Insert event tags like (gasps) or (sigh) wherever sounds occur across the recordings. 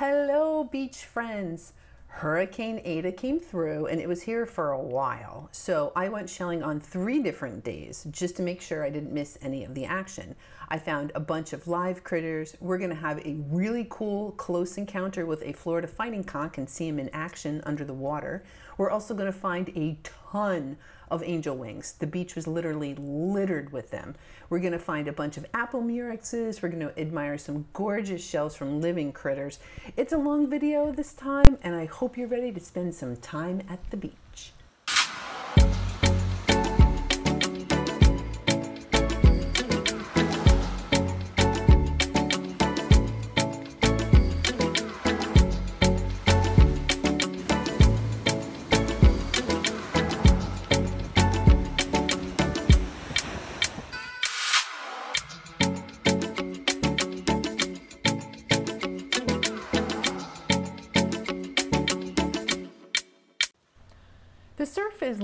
Hello, beach friends. Hurricane Eta came through and it was here for a while. So I went shelling on three different days just to make sure I didn't miss any of the action. I found a bunch of live critters. We're gonna have a really cool close encounter with a Florida fighting conch and see him in action under the water. We're also gonna find a ton of angel wings. The beach was literally littered with them. We're gonna find a bunch of apple murexes. We're gonna admire some gorgeous shells from living critters. It's a long video this time and I hope you're ready to spend some time at the beach.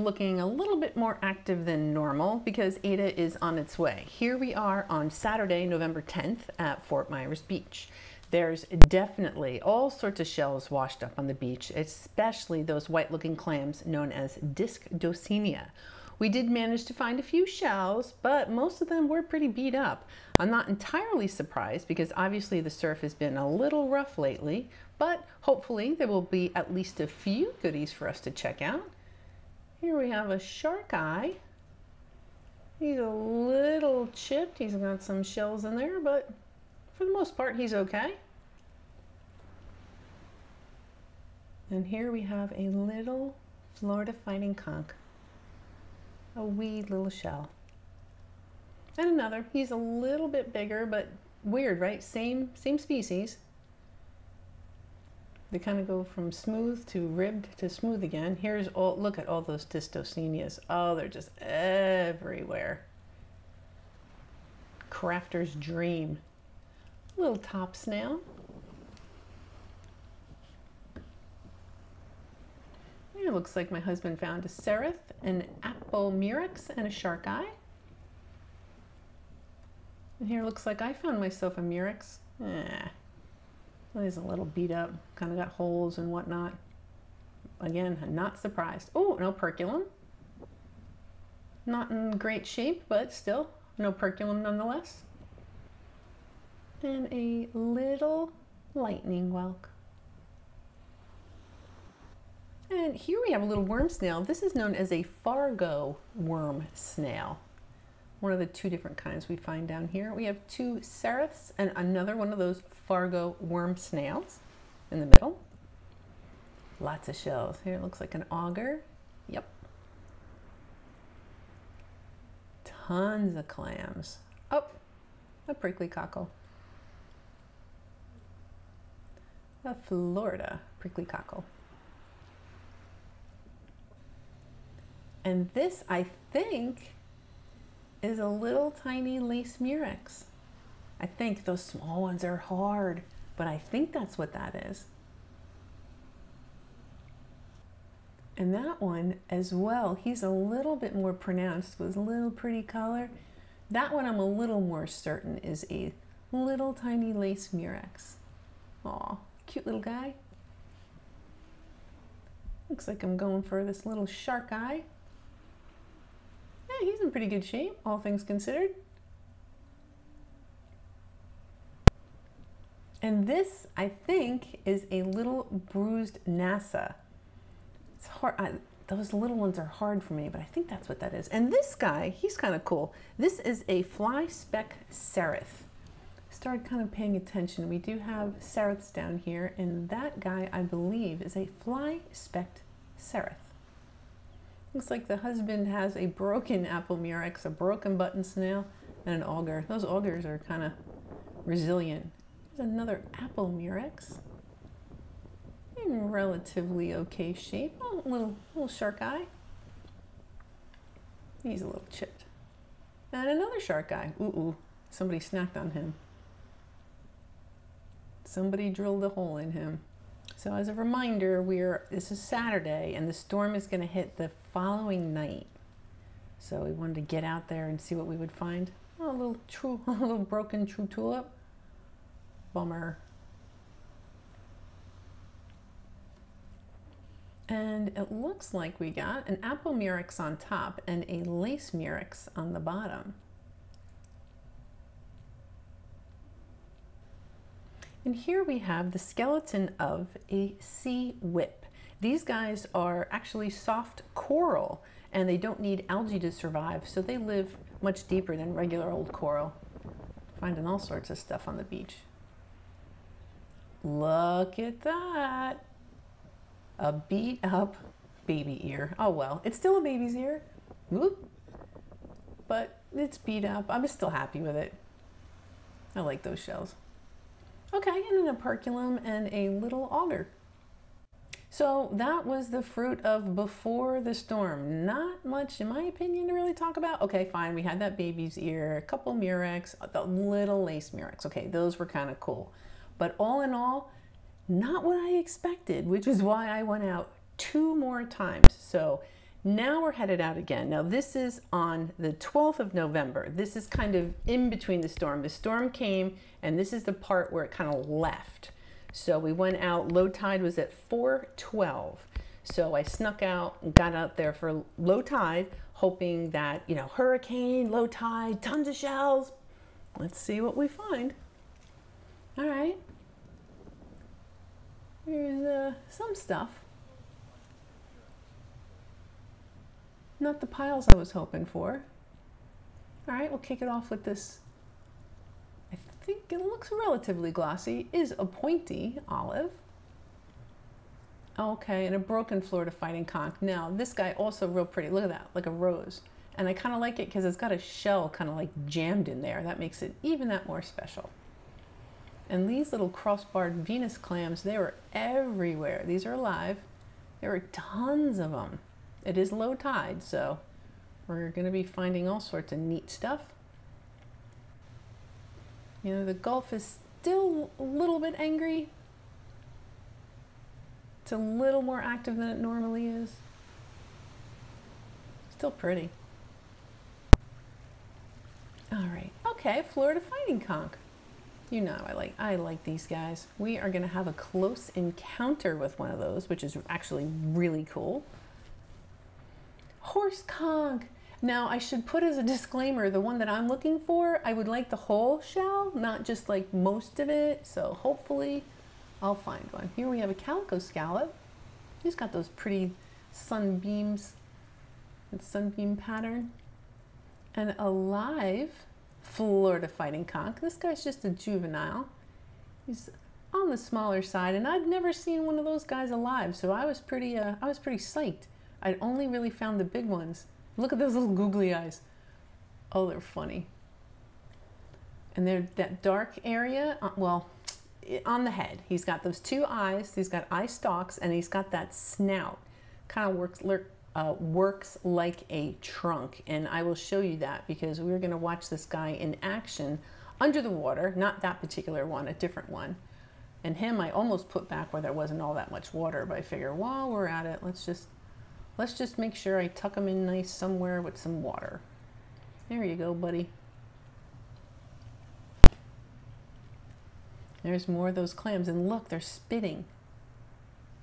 Looking a little bit more active than normal because Eta is on its way. Here we are on Saturday, November 10th at Fort Myers Beach. There's definitely all sorts of shells washed up on the beach, especially those white looking clams known as disc. We did manage to find a few shells, but most of them were pretty beat up. I'm not entirely surprised because obviously the surf has been a little rough lately, but hopefully there will be at least a few goodies for us to check out. Here we have a shark eye. He's a little chipped. He's got some shells in there, but for the most part, he's okay. And here we have a little Florida fighting conch. A wee little shell. And another, he's a little bit bigger, but weird, right? Same, same species. They kind of go from smooth to ribbed to smooth again. Here's all, look at all those disc dosinias. Oh, they're just everywhere. Crafter's dream. Little top snail. It looks like my husband found a cerith, an apple murex, and a shark eye. And here looks like I found myself a murex. Eh, He's a little beat up, kind of got holes and whatnot. Again, not surprised. Oh, no operculum. Not in great shape, but still, no operculum nonetheless. And a little lightning whelk. And here we have a little worm snail. This is known as a Fargo worm snail one of the two different kinds we find down here. We have two ceriths and another one of those Fargo worm snails in the middle. Lots of shells. Here it looks like an auger. Yep. Tons of clams. Oh, a prickly cockle. A Florida prickly cockle. And this, I think, is a little tiny lace murex. I think those small ones are hard, but I think that's what that is. And that one as well, he's a little bit more pronounced with a little pretty color. That one I'm a little more certain is a little tiny lace murex. Aw, cute little guy. Looks like I'm going for this little shark eye yeah, he's in pretty good shape, all things considered. And this, I think, is a little bruised nassa. It's hard. I, those little ones are hard for me, but I think that's what that is. And this guy, he's kind of cool. This is a fly speck cerith. Started kind of paying attention. We do have ceriths down here, and that guy, I believe, is a fly specked cerith. Looks like the husband has a broken apple murex, a broken button snail, and an auger. Those augers are kind of resilient. There's another apple murex in relatively okay shape. Oh, little, little shark eye. He's a little chipped. And another shark eye. Ooh, ooh, somebody snacked on him. Somebody drilled a hole in him. So as a reminder, we're this is Saturday and the storm is going to hit the following night. So we wanted to get out there and see what we would find. Oh, a little true, (laughs) a little broken true tulip. Bummer. And it looks like we got an apple murex on top and a lace murex on the bottom. And here we have the skeleton of a sea whip. These guys are actually soft coral and they don't need algae to survive, so they live much deeper than regular old coral. Finding all sorts of stuff on the beach. Look at that. A beat up baby ear. Oh well, it's still a baby's ear. Whoop. But it's beat up. I'm still happy with it. I like those shells. Okay, and an operculum and a little auger. So that was the fruit of before the storm. Not much, in my opinion, to really talk about. Okay, fine. We had that baby's ear, a couple murex, the little lace murex. Okay, those were kind of cool. But all in all, not what I expected, which is why I went out two more times. So now we're headed out again. Now this is on the 12th of November. This is kind of in between the storm. The storm came and this is the part where it kind of left. So we went out, low tide was at 412. So I snuck out and got out there for low tide, hoping that, you know, hurricane, low tide, tons of shells. Let's see what we find. All right. Here's uh, some stuff. Not the piles I was hoping for. All right, we'll kick it off with this it looks relatively glossy, is a pointy olive. Okay, and a broken Florida Fighting Conch. Now, this guy also real pretty. Look at that, like a rose. And I kind of like it because it's got a shell kind of like jammed in there. That makes it even that more special. And these little crossbarred Venus clams, they were everywhere. These are alive. There are tons of them. It is low tide, so we're going to be finding all sorts of neat stuff. You know, the Gulf is still a little bit angry. It's a little more active than it normally is. Still pretty. All right. Okay, Florida Fighting Conch. You know I like I like these guys. We are going to have a close encounter with one of those, which is actually really cool. Horse conch. Now I should put as a disclaimer, the one that I'm looking for, I would like the whole shell, not just like most of it. So hopefully I'll find one. Here we have a calico scallop. He's got those pretty sunbeams and sunbeam pattern. And a live Florida fighting conch. This guy's just a juvenile. He's on the smaller side and I'd never seen one of those guys alive. So I was pretty, uh, I was pretty psyched. I'd only really found the big ones Look at those little googly eyes. Oh, they're funny. And they're that dark area, uh, well, on the head. He's got those two eyes, he's got eye stalks, and he's got that snout. Kind of works, uh, works like a trunk. And I will show you that because we're going to watch this guy in action under the water, not that particular one, a different one. And him, I almost put back where there wasn't all that much water, but I figure while we're at it, let's just Let's just make sure I tuck them in nice somewhere with some water. There you go, buddy. There's more of those clams. And look, they're spitting.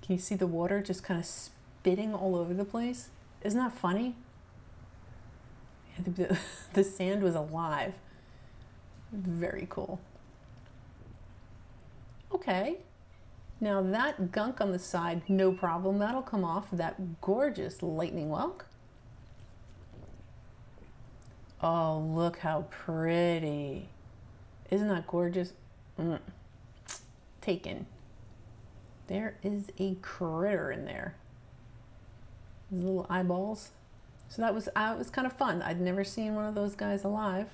Can you see the water just kind of spitting all over the place? Isn't that funny? The, (laughs) the sand was alive. Very cool. Okay. Now that gunk on the side, no problem. That'll come off that gorgeous lightning whelk. Oh, look how pretty. Isn't that gorgeous? Mm. Taken. There is a critter in there. Little eyeballs. So that was, uh, was kind of fun. I'd never seen one of those guys alive.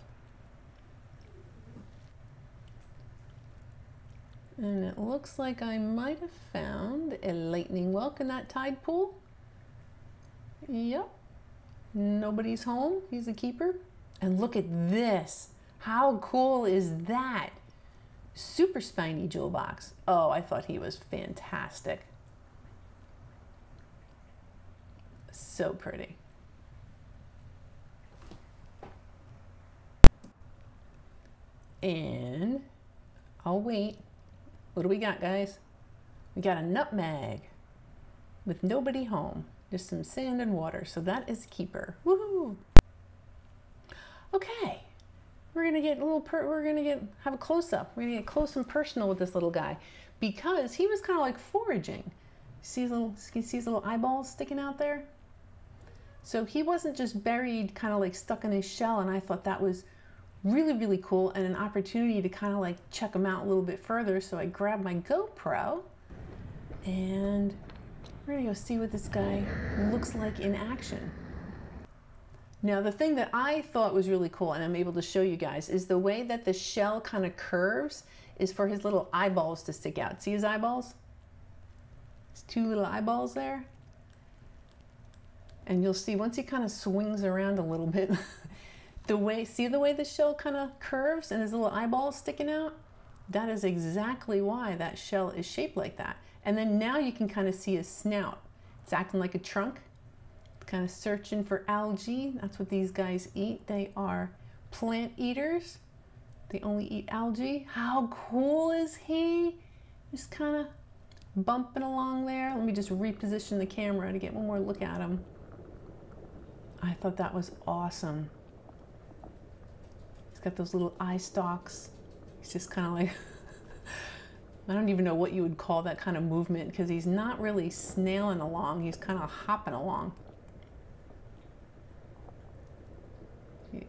And it looks like I might have found a lightning whelk in that tide pool. Yep. Nobody's home. He's a keeper. And look at this. How cool is that? Super spiny jewel box. Oh, I thought he was fantastic. So pretty. And I'll wait what do we got, guys? We got a nutmeg. with nobody home. Just some sand and water. So that is keeper. Woohoo! Okay, we're gonna get a little. we're gonna get have a close up. We're gonna get close and personal with this little guy because he was kind of like foraging. See his little, see his little eyeballs sticking out there. So he wasn't just buried, kind of like stuck in his shell. And I thought that was really, really cool and an opportunity to kind of like check them out a little bit further. So I grabbed my GoPro and we're gonna go see what this guy looks like in action. Now the thing that I thought was really cool and I'm able to show you guys is the way that the shell kind of curves is for his little eyeballs to stick out. See his eyeballs? His two little eyeballs there. And you'll see once he kind of swings around a little bit, (laughs) the way, see the way the shell kind of curves and his little eyeballs sticking out? That is exactly why that shell is shaped like that. And then now you can kind of see his snout. It's acting like a trunk, kind of searching for algae. That's what these guys eat. They are plant eaters. They only eat algae. How cool is he? Just kind of bumping along there. Let me just reposition the camera to get one more look at him. I thought that was awesome. He's got those little eye stalks. He's just kind of like, (laughs) I don't even know what you would call that kind of movement because he's not really snailing along. He's kind of hopping along.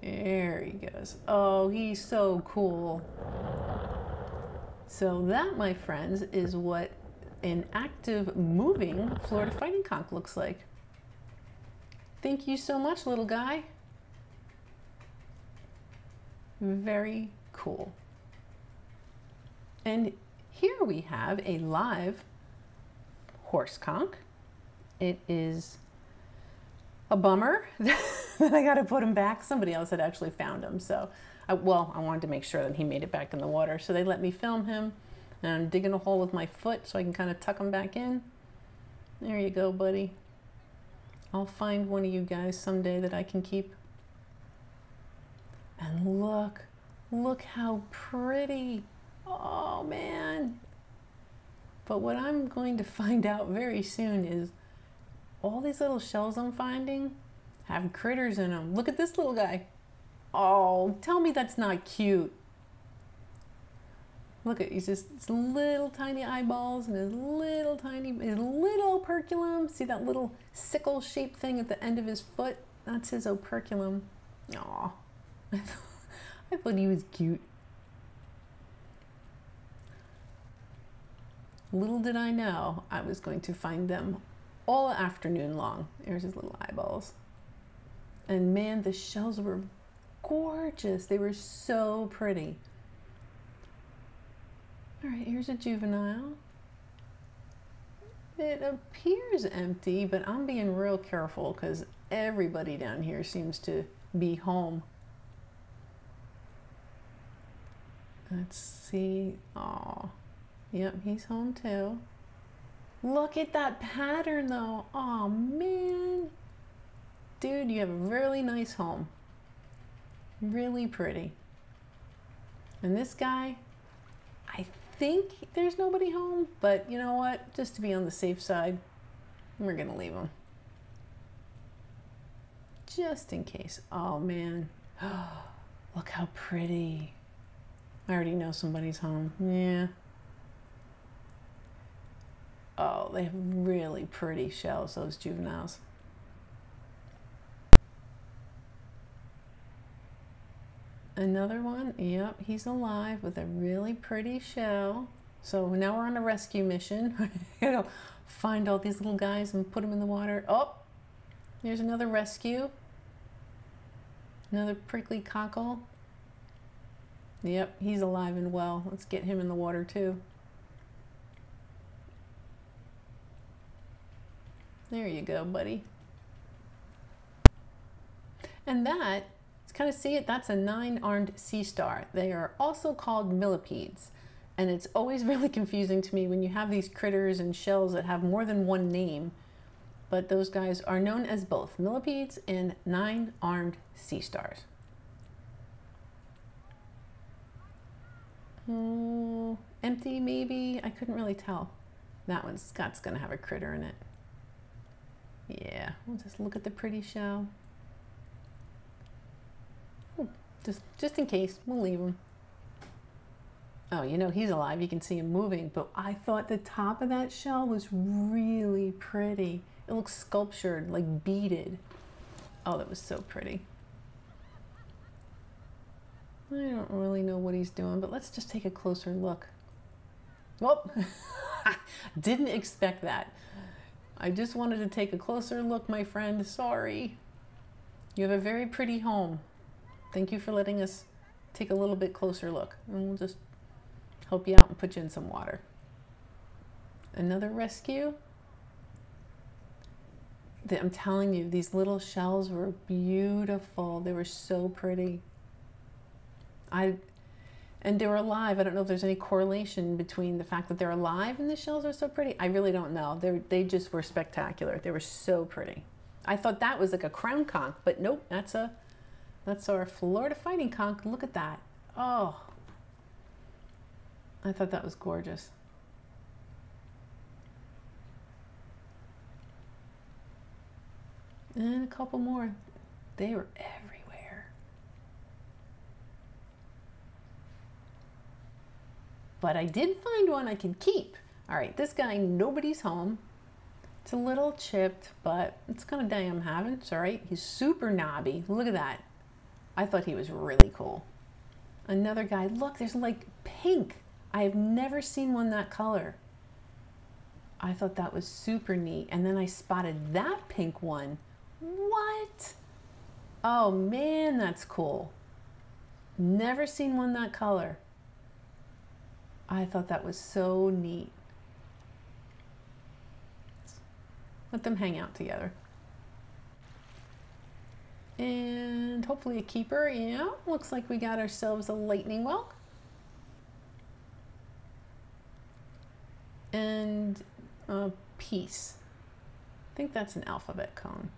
There he goes. Oh, he's so cool. So that, my friends, is what an active moving Florida fighting conch looks like. Thank you so much, little guy. Very cool. And here we have a live horse conch. It is a bummer (laughs) that I got to put him back. Somebody else had actually found him. So, I, well, I wanted to make sure that he made it back in the water. So they let me film him. And I'm digging a hole with my foot so I can kind of tuck him back in. There you go, buddy. I'll find one of you guys someday that I can keep. And look, look how pretty. Oh man. But what I'm going to (laughs) find out very soon is all these little shells I'm finding have critters in them. Look at this little guy. Oh, tell me that's not cute. Look at he's just his little tiny eyeballs and his little tiny his little operculum. See that little sickle shaped thing at the end of his foot? That's his operculum. Aw. (laughs) I thought he was cute. Little did I know I was going to find them all afternoon long. There's his little eyeballs. And man, the shells were gorgeous. They were so pretty. All right, here's a juvenile. It appears empty, but I'm being real careful because everybody down here seems to be home. Let's see. Oh, yep, he's home too. Look at that pattern though. Oh man. Dude, you have a really nice home. Really pretty. And this guy, I think there's nobody home, but you know what? Just to be on the safe side, we're gonna leave him. Just in case. Oh man. (gasps) Look how pretty. I already know somebody's home. Yeah. Oh, they have really pretty shells, those juveniles. Another one, yep, he's alive with a really pretty shell. So now we're on a rescue mission. (laughs) you know, find all these little guys and put them in the water. Oh, there's another rescue. Another prickly cockle. Yep, he's alive and well. Let's get him in the water too. There you go, buddy. And that kind of see it, that's a nine-armed sea star. They are also called millipedes. And it's always (laughs) really confusing to me when you have these critters and shells that have more than one name. But those guys are known as both millipedes and nine-armed sea stars. Oh, empty maybe? I couldn't really tell. That one's got going to have a critter in it. Yeah, we'll just look at the pretty shell. Hmm, just, just in case, we'll leave him. Oh, you know, he's alive. You can see him moving. But I thought the top of that shell was really pretty. It looks sculptured, like beaded. Oh, that was so pretty. I don't really know what he's doing, but let's just take a closer look. Well, (laughs) didn't expect that. I just wanted to take a closer look, my friend. Sorry. You have a very pretty home. Thank you for letting us take a little bit closer look. And we'll just help you out and put you in some water. Another rescue. I'm telling you, these little shells were beautiful. They were so pretty. I, and they were alive. I don't know if there's any correlation between the fact that they're alive and the shells are so pretty. I really don't know. They they just were spectacular. They were so pretty. I thought that was like a crown conch, but nope, that's a that's our Florida fighting conch. Look at that. Oh, I thought that was gorgeous. And a couple more. They were everywhere. But I did find one I can keep. All right, this guy, nobody's home. It's a little chipped, but it's kind of day I'm having. It's all right. He's super knobby. Look at that. I thought he was really cool. Another guy, look, there's like pink I have never seen one that color. I thought that was super neat. And then I spotted that pink one. What? Oh man, that's cool. Never seen one that color. I thought that was so neat. Let them hang out together. And hopefully a keeper. Yeah, looks like we got ourselves a lightning whelk. and a piece. I think that's an alphabet cone.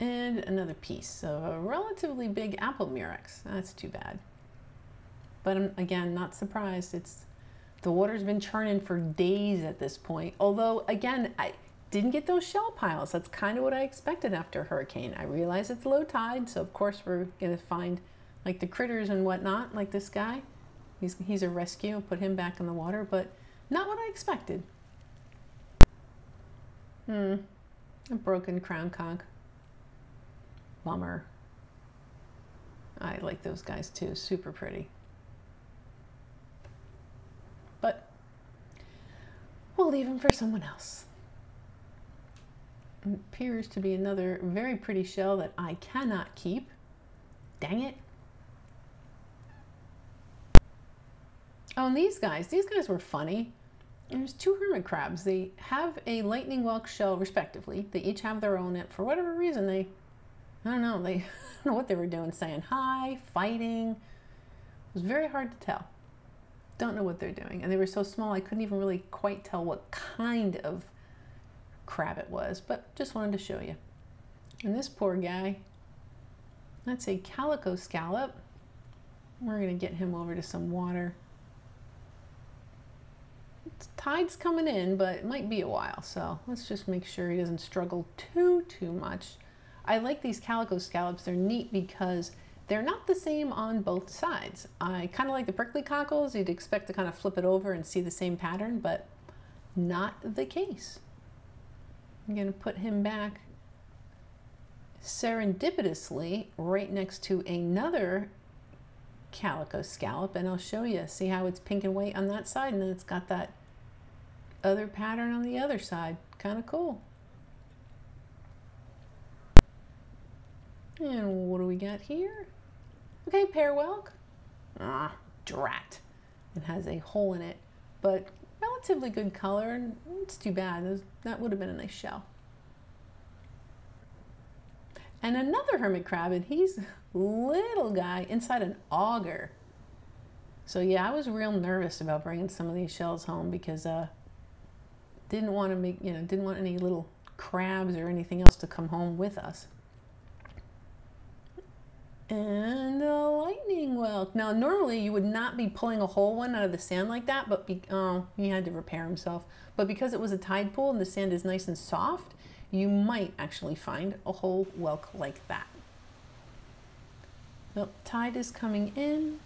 And another piece of a relatively big apple murex. That's too bad. But I'm, again, not surprised. It's The water's been churning for days at this point. Although, again, I didn't get those shell piles. That's kind of what I expected after a hurricane. I realize it's low tide, so of course we're going to find like the critters and whatnot, like this guy. He's, he's a rescue, put him back in the water, but not what I expected. Hmm, a broken crown conch. Bummer. I like those guys too, super pretty. But we'll leave them for someone else. It appears to be another very pretty shell that I cannot keep. Dang it. Oh, and these guys, these guys were funny. There's two hermit crabs. They have a lightning whelk shell, respectively. They each have their own. And for whatever reason, they, I don't know, they, (laughs) I don't know what they were doing, saying hi, fighting. It was very hard to tell. Don't know what they're doing. And they were so small, I couldn't even really quite tell what kind of crab it was, but just wanted to show you. And this poor guy, that's a calico scallop. We're to get him over to some water tide's coming in, but it might be a while. So let's just make sure he doesn't struggle too, too much. I like these calico scallops. They're neat because they're not the same on both sides. I kind of like the prickly cockles. You'd expect to kind of flip it over and see the same pattern, but not the case. I'm going to put him back serendipitously right next to another calico scallop and I'll show you see how it's pink and white on that side and then it's got that other pattern on the other side. Kind of cool. And what do we got here? Okay, pear whelk. Ah, drat. It has a hole in it, but relatively good color. And it's too bad. That would have been a nice shell. And another hermit crab, and he's little guy inside an auger. So yeah, I was real nervous about bringing some of these shells home because uh, didn't want to make, you know, didn't want any little crabs or anything else to come home with us. And a lightning whelk. Now, normally you would not be pulling a whole one out of the sand like that, but be, oh, he had to repair himself. But because it was a tide pool and the sand is nice and soft, you might actually find a whole whelk like that. The tide is coming in.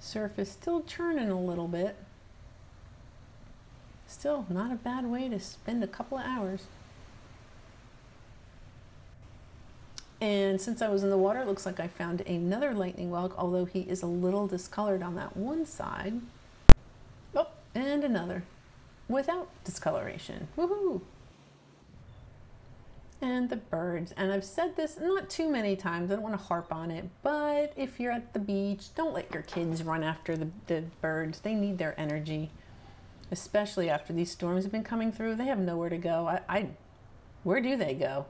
Surface still churning a little bit. Still not a bad way to spend a couple of hours. And since I was in the water, it looks like I found another lightning whelk, although he is a little discolored on that one side. Oh, and another without discoloration. Woohoo! And the birds. And I've said this not too many times, I don't want to harp on it, but if you're at the beach, don't let your kids run after the, the birds. They need their energy, especially after these storms have been coming through. They have nowhere to go. I, I where do they go?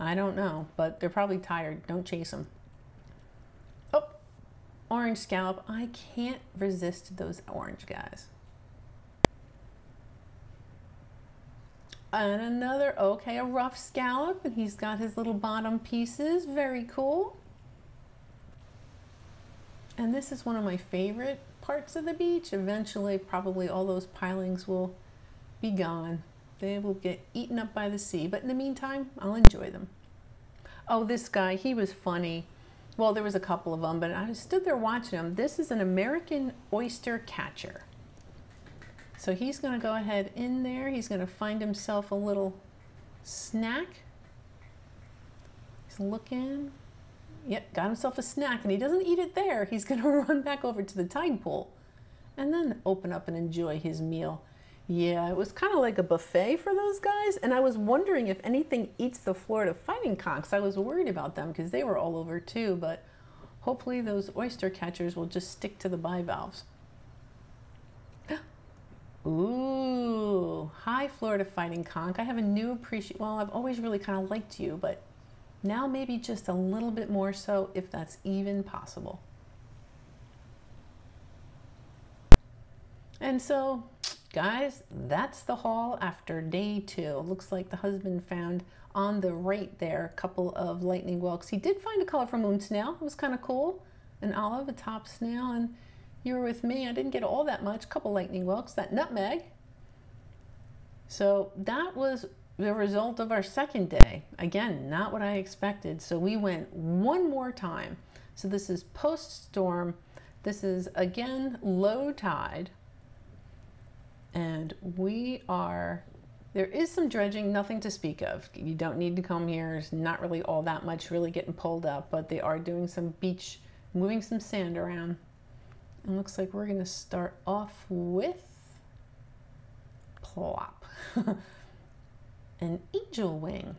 I don't know, but they're probably tired. Don't chase them. Oh, orange scallop. I can't resist those orange guys. And another, okay, a rough scallop, and he's got his little bottom pieces. Very cool. And this is one of my favorite parts of the beach. Eventually, probably all those pilings will be gone. They will get eaten up by the sea, but in the meantime, I'll enjoy them. Oh, this guy, he was funny. Well, there was a couple of them, but I stood there watching him. This is an American oyster catcher. So he's going to go ahead in there. He's going to find himself a little snack. He's looking. Yep, got himself a snack, and he doesn't eat it there. He's going (laughs) to run back over to the tide pool and then open up and enjoy his meal. Yeah, it was kind of like a buffet for those guys. And I was wondering if anything eats the Florida fighting conchs. I was worried about them because they were all over too. But hopefully those oyster catchers will just stick to the bivalves. (gasps) Ooh, hi Florida fighting conch. I have a new appreciation. Well, I've always really kind of liked you, but now maybe just a little bit more so if that's even possible. And so Guys, that's the haul after day two. Looks like the husband found on the right there a couple of lightning whelks. He did find a colorful moon snail. It was kind of cool. An olive, a top snail, and you were with me. I didn't get all that much. A couple lightning whelks. That nutmeg. So that was the result of our second day. Again, not what I expected. So we went one more time. So this is post-storm. This is, again, low tide and we are there is some dredging nothing to speak of. You don't need to come here. It's not really all that much really getting pulled up but they are doing some beach moving some sand around. And looks like we're to start off with plop. (laughs) An angel wing.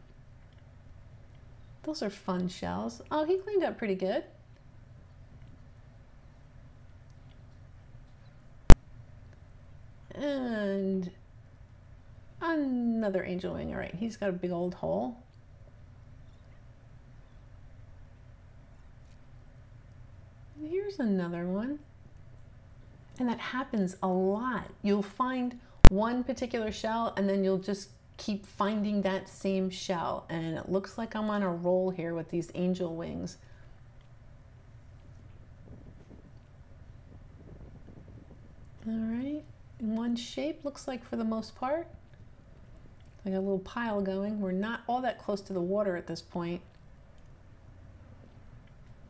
Those are fun shells. Oh he cleaned up pretty good And another angel wing. All right, he's got a big old hole. Here's another one. And that happens a lot. You'll find one particular shell and then you'll just keep finding that same shell. And it looks like I'm on a roll here with these angel wings. All right in one shape, looks like for the most part. Like a little pile going. We're not all that close to the water at this point.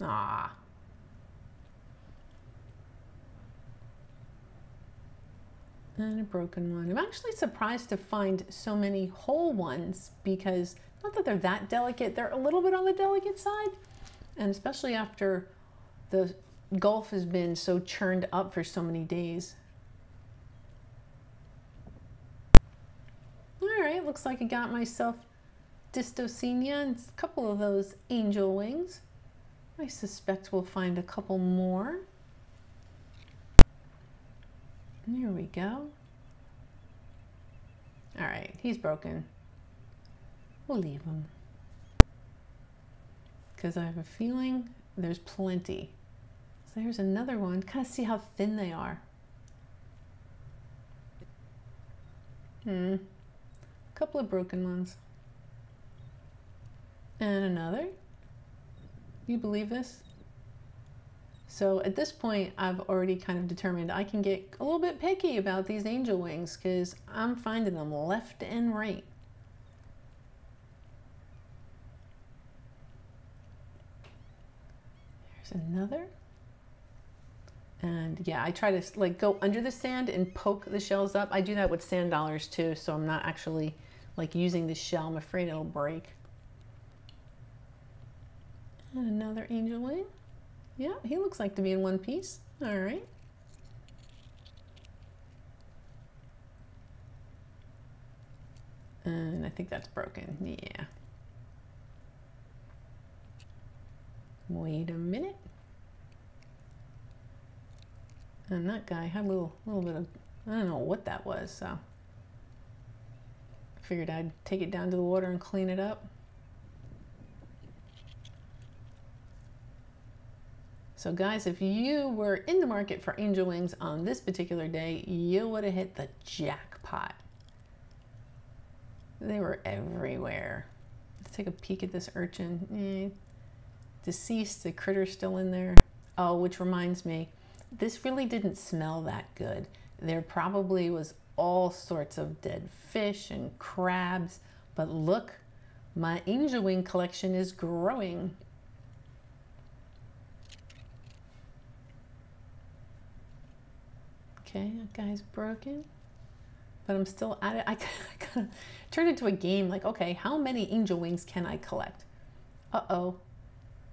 Ah. And a broken one. I'm actually surprised to find so many whole ones because not that they're that delicate, they're a little bit on the delicate side. And especially after the Gulf has been so churned up for so many days. Right, looks like I got myself disc Dosinia and a couple of those angel wings. I suspect we'll find a couple more. There we go. All right, he's broken. We'll leave him. Because I have a feeling there's plenty. So here's another one. Kind of see how thin they are. Hmm couple of broken ones. And another. you believe this? So at this point, I've already kind of determined I can get a little bit picky about these angel wings because I'm finding them left and right. There's another. And yeah, I try to like go under the sand and poke the shells up. I do that with sand dollars too, so I'm not actually like using the shell. I'm afraid it'll break. And another angel wing. Yeah, he looks like to be in one piece. All right. And I think that's broken. Yeah. Wait a minute. And that guy had a little, little bit of, I don't know what that was, so. Figured I'd take it down to the water and clean it up. So guys, if you were in the market for angel wings on this particular day, you would have hit the jackpot. They were everywhere. Let's take a peek at this urchin. Eh, deceased, the critter still in there. Oh, which reminds me, this really didn't smell that good. There probably was all sorts of dead fish and crabs, but look, my angel wing collection is growing. Okay, that guy's broken, but I'm still at it. I, (laughs) kind of turned into a game like, okay, how many angel wings can I collect? Uh-oh.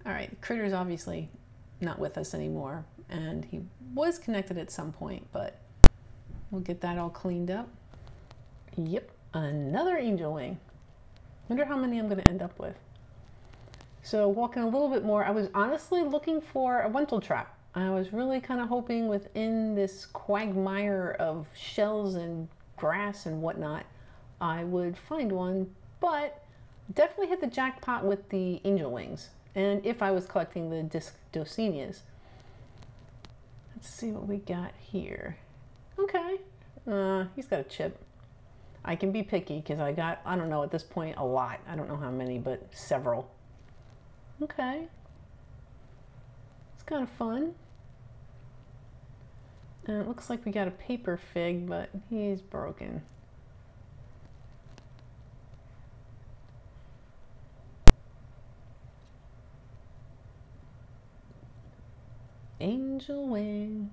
All right, Critter's obviously not with us anymore, and he was connected at some point, but we'll get that all cleaned up. Yep, another angel wing. Wonder how many I'm going to end up with. So walking a little bit more, I was honestly looking for a wentletrap. I was really kind of hoping within this quagmire of shells and grass and whatnot, I would find one, but definitely hit the jackpot with the angel wings. And if I was collecting the disc Dosinias. Let's see what we got here. Okay, uh, he's got a chip. I can be picky because I got, I don't know, at this point, a lot. I don't know how many, but several. Okay. It's kind of fun. And it looks like we got a paper fig, but he's broken. Angel wing.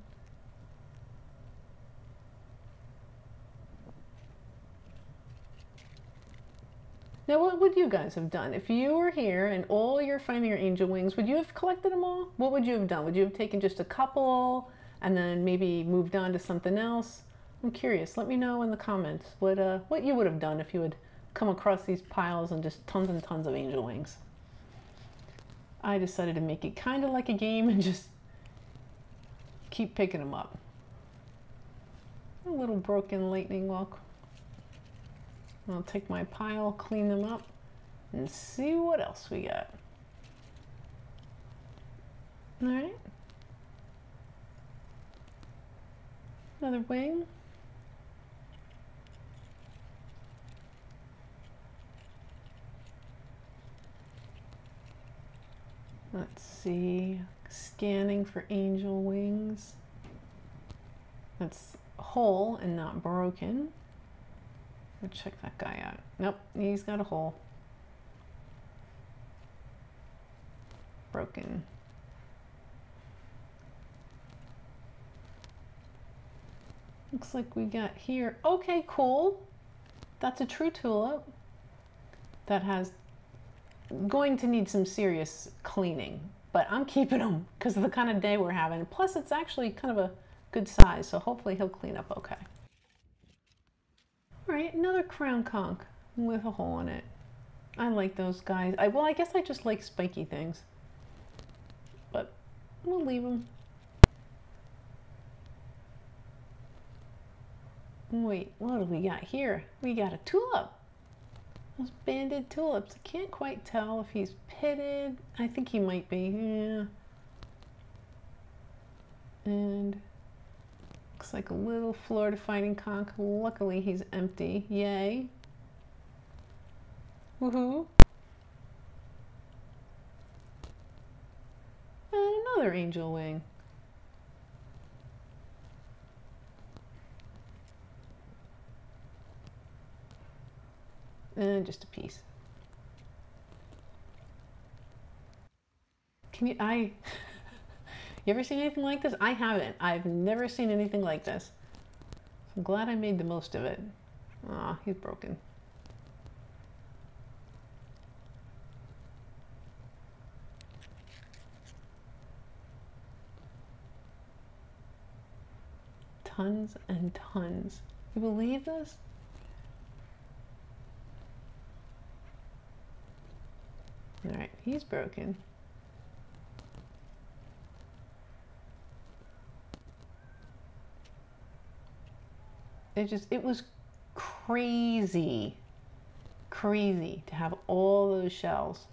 Now, what would you guys have done? If you were here and all you're finding are angel wings, would you have collected them all? What would you have done? Would you have taken just a couple and then maybe moved on to something else? I'm curious. Let me know in the comments what, uh, what you would have done if you had come across these piles and just tons and tons of angel wings. I decided to make it kind of like a game and (laughs) just keep picking them up. A little broken lightning whelk. I'll take my pile, clean them up, and see what else we got. All right. Another wing. Let's see. Scanning for angel wings. That's whole and not broken. Let's check that guy out. Nope, he's got a hole. Broken. Looks like we got here. Okay, cool. That's a true tulip that has going to need some serious cleaning but I'm keeping him because of the kind of day we're having. Plus, it's actually kind of a good size, so hopefully he'll clean up okay. Right, another crown conch with a hole in it. I like those guys. I, well, I guess I just like spiky things, but we'll leave them. Wait, what do we got here? We got a tulip. Those banded tulips. I can't quite tell if he's pitted. I think he might be, yeah. And looks like a little Florida fighting conch. Luckily he's empty. Yay. Woohoo. And another angel wing. And just a piece. Can you, I, you ever seen anything like this? I haven't. I've never seen anything like this. I'm glad I made the most of it. Aw, he's broken. Tons and tons. You believe this? All right, he's broken. It just, it was crazy, crazy to have all those shells.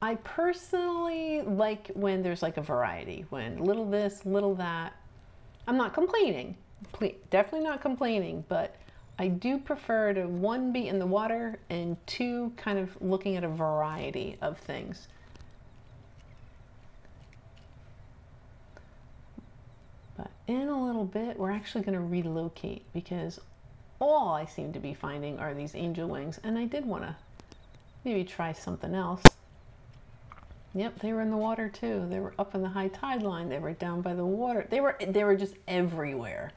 I personally like when there's like a variety, when little this, little that. I'm not complaining, definitely not complaining, but I do prefer to one be in the water and two kind of looking at a variety of things. But in a little bit, we're actually going to relocate because all I seem to be finding are these angel wings. And I did want to maybe try something else. Yep, they were in the water too. They were up in the high tide line. They were down by the water. They were they were just everywhere.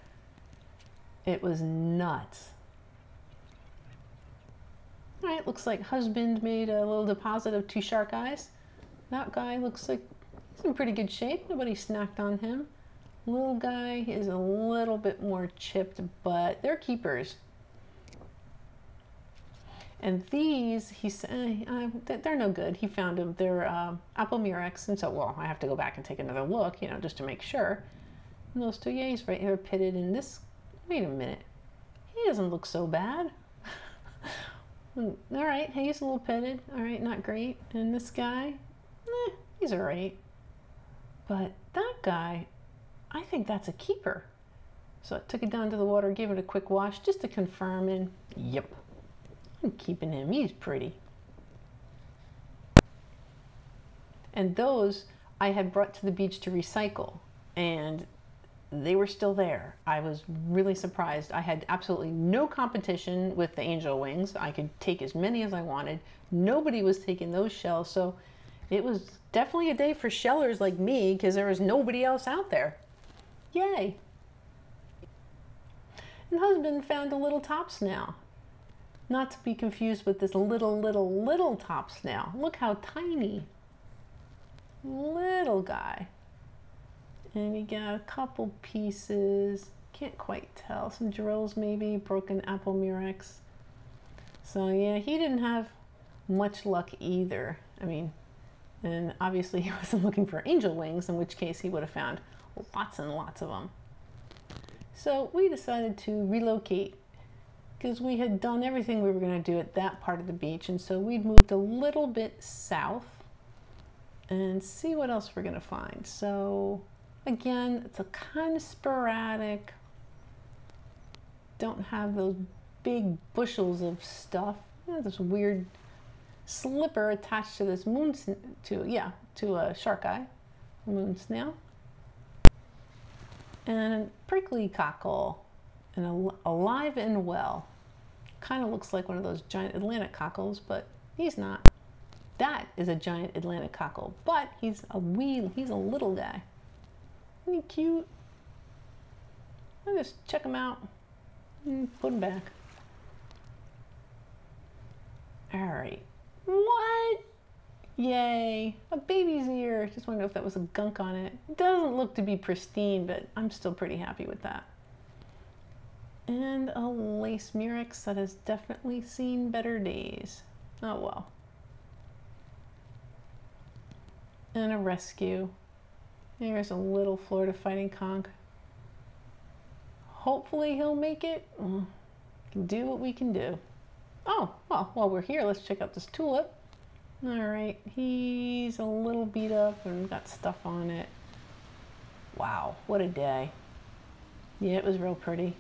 It was nuts. All right, looks like husband made a little deposit of two shark eyes. That guy looks like he's in pretty good shape. Nobody snacked on him. Little guy is a little bit more chipped, but they're keepers. And these, he said, uh, they're no good. He found them. They're uh, Apple Murex. And so, well, I have to go back and take another look, you know, just to make sure. And those two, he's right here pitted in this Wait a minute. He doesn't look so bad. (laughs) all right, he's a little pitted. All right, not great. And this guy, eh, he's all right. But that guy, I think that's a keeper. So I took it down to the water, gave it a quick wash just to confirm, and yep, I'm keeping him. He's pretty. And those I had brought to the beach to recycle. And they were still there. I was really surprised. I had absolutely no competition with the angel wings. I could take as many as I wanted. Nobody was taking those shells, so it was definitely a day for shellers like me because there was nobody else out there. Yay! And husband found a little top snail. Not to be confused with this little, little, little top snail. Look how tiny. Little guy. And you got a couple pieces, can't quite tell, some drills maybe, broken apple murex. So yeah, he didn't have much luck either. I mean, and obviously (laughs) he wasn't looking for angel wings, in which case he would have found lots and lots of them. So we decided to relocate because we had done everything we were going to do at that part of the beach. And so we'd moved a little bit south and see what else we're going to find. So Again, it's a kind of sporadic. Don't have those big bushels of stuff. You know, this weird slipper attached to this moon, to yeah, to a shark eye, moon snail, and prickly cockle, and alive and well. Kind of looks like one of those giant Atlantic cockles, but he's not. That is a giant Atlantic cockle, but he's a wee, he's a little guy. Isn't he cute? I'll just check him out and put him back. All right. What? Yay. A baby's ear. Just want to know if that was a gunk on it. It doesn't look to be pristine, but I'm still pretty happy with that. And a lace murex that has definitely seen better days. Oh well. And a rescue. There's a little Florida fighting conch. Hopefully he'll make it. Mm, do what we can do. Oh, well, while we're here, let's check out this tulip. All right, he's a little beat up and got stuff on it. Wow, what a day. Yeah, it was real pretty.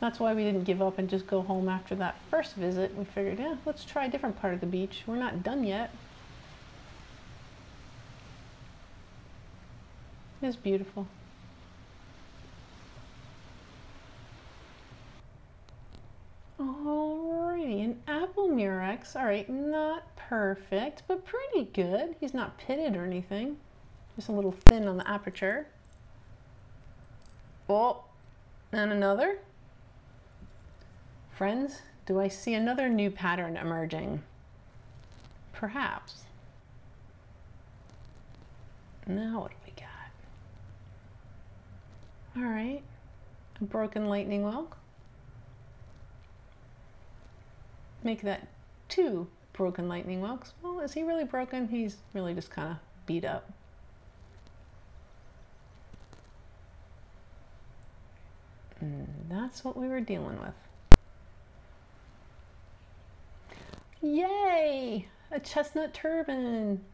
That's why we didn't give up and just go home after that first visit. We figured, yeah, let's try a different part of the beach. We're not done yet. It's beautiful. Alrighty, an apple murex. All right, not perfect, but pretty good. He's not pitted or anything. Just a little thin on the aperture. Oh, and another. Friends, do I see another new pattern emerging? Perhaps. Now what do we got? All right, a broken lightning whelk. Make that two broken lightning whelks. Well, is he really broken? He's really just kind of beat up. And that's what we were dealing with. Yay! A chestnut turban.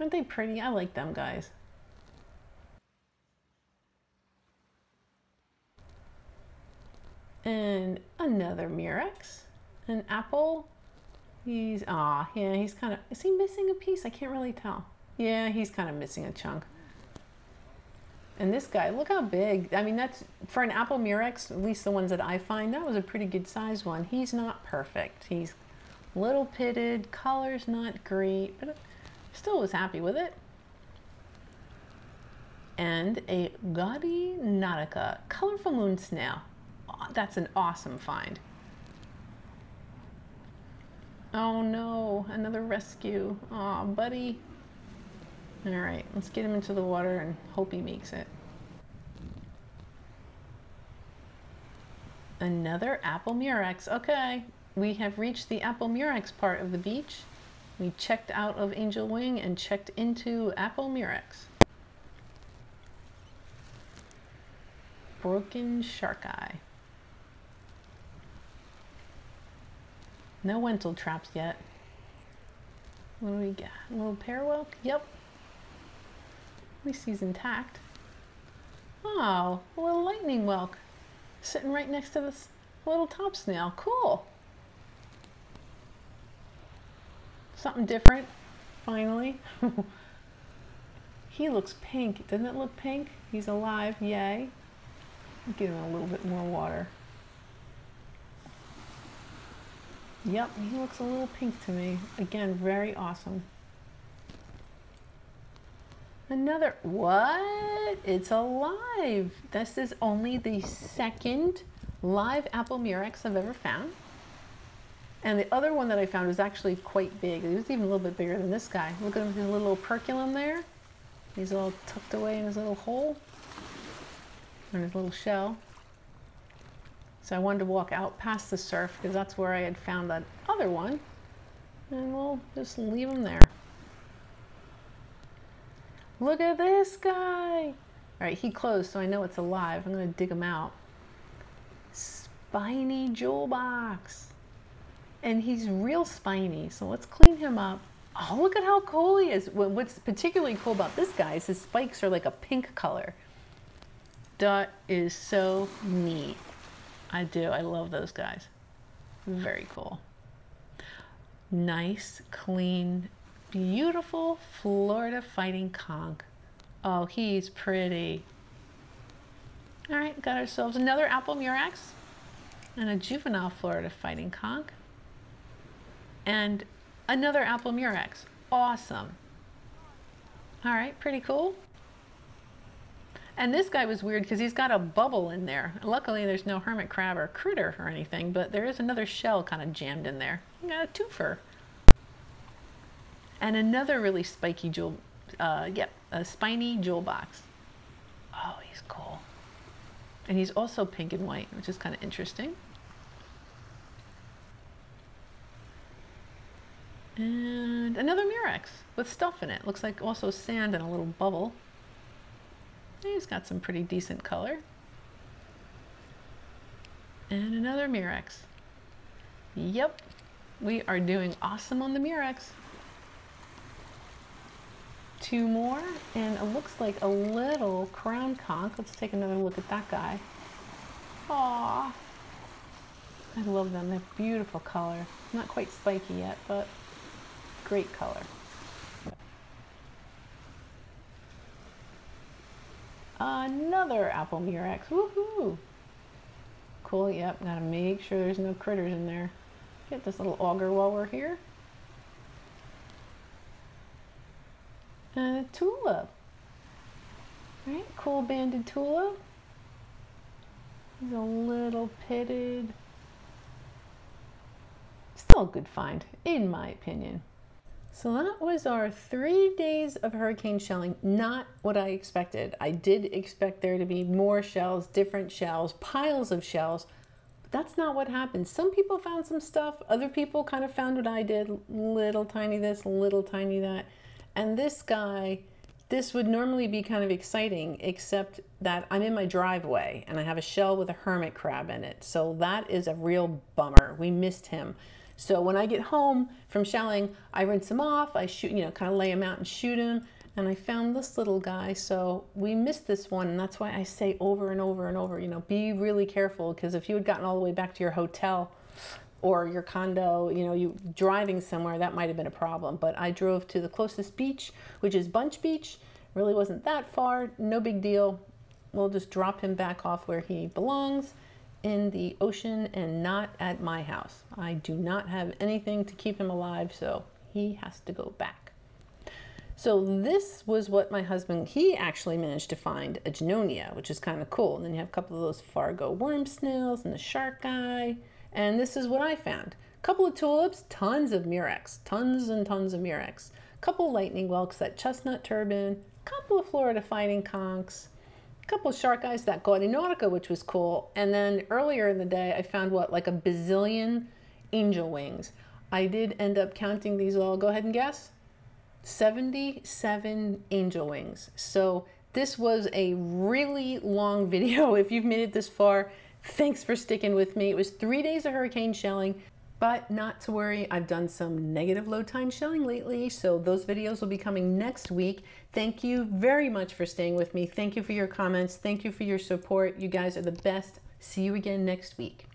Aren't they pretty? I like them guys. And another Murex. An apple. He's, ah, yeah, he's kind of, is he missing a piece? I can't really tell. Yeah, he's kind of missing a chunk. And this guy, look how big. I mean, that's, for an apple murex, at least the ones that I find, that was a pretty good size one. He's not perfect. He's little pitted, color's not great, but still was happy with it. And a gaudy Natica, colorful moon snail. Oh, that's an awesome find. Oh no, another rescue. Aw, buddy. All right, let's get him into the water and hope he makes it. Another apple murex. Okay, we have reached the apple murex part of the beach. We checked out of Angel Wing and checked into apple murex. Broken shark eye. No wentletraps yet. What do we got? A little pear whelk? Yep, at least he's intact. Oh, a little lightning whelk sitting right next to this little top snail. Cool. Something different, finally. (laughs) he looks pink. Doesn't it look pink? He's alive, yay. Give him a little bit more water. Yep, he looks a little pink to me. Again, very awesome. Another, what? It's alive. This is only the second live apple murex I've ever found. And the other one that I found was actually quite big. It was even a little bit bigger than this guy. Look at him, his little operculum there. He's all tucked away in his little hole. In his little shell. So I wanted to walk out past the surf because that's where I had found that other one. And we'll just leave them there. Look at this guy. All right, he closed, so I know it's alive. I'm gonna dig him out. Spiny jewel box. And he's real spiny, so let's clean him up. Oh, look at how cool he is. What's particularly cool about this guy is his spikes are like a pink color. That is so neat. I do, I love those guys. Very cool. Nice, clean beautiful Florida fighting conch. Oh, he's pretty. All right, got ourselves another apple murex and a juvenile Florida fighting conch and another apple murex. Awesome. All right, pretty cool. And this guy was weird because he's got a bubble in there. Luckily, there's no hermit crab or critter or anything, but there is another shell kind of jammed in there. You got a twofer. And another really spiky jewel, uh, yep, a spiny jewel box. Oh, he's cool. And he's also pink and white, which is kind of interesting. And another Murex with stuff in it. Looks like also sand and a little bubble. He's got some pretty decent color. And another Murex. Yep, we are doing awesome on the Murex two more, and it looks like a little crown conch. Let's take another look at that guy. Aww. I love them. They're beautiful color. Not quite spiky yet, but great color. Another apple murex. Woohoo! Cool, yep, gotta make sure there's no critters in there. Get this little auger while we're here. And a tulip. Right, cool banded tulip. He's a little pitted. Still a good find, in my opinion. So that was our three days of hurricane shelling. Not what I expected. I did expect there to be more shells, different shells, piles of shells, but that's not what happened. Some people found some stuff. Other people kind of found what I did. Little tiny this, little tiny that. And this guy, this would normally be kind of exciting, except that I'm in my driveway and I have a shell with a hermit crab in it. So that is a real bummer. We missed him. So when I get home from shelling, I rinse him off, I shoot, you know, kind of lay him out and shoot him. And I found this little guy, so we missed this one, and that's why I say over and over and over, you know, be really careful, because if you had gotten all the way back to your hotel or your condo, you know, you driving somewhere, that might have been a problem. But I drove to the closest beach, which is Bunch Beach. Really wasn't that far, no big deal. We'll just drop him back off where he belongs in the ocean and not at my house. I do not have anything to keep him alive, so he has to go back. So this was what my husband, he actually managed to find a junonia, which is kind of cool. And then you have a couple of those Fargo worm snails and the shark guy. And this is what I found. A couple of tulips, tons of murex, tons and tons of murex. A couple lightning whelks, that chestnut turban, a couple of Florida fighting conchs, couple shark eyes, that gaudy Natica, which was cool. And then earlier in the day, I found what, like a bazillion angel wings. I did end up counting these all. Go ahead and guess. 77 angel wings. So this was a really long (laughs) video. If you've made it this far, thanks for sticking with me. It was three days of hurricane shelling. But not to worry, I've done some negative low tide shelling lately, so those videos will be coming next week. Thank you very much for staying with me. Thank you for your comments. Thank you for your support. You guys are the best. See you again next week.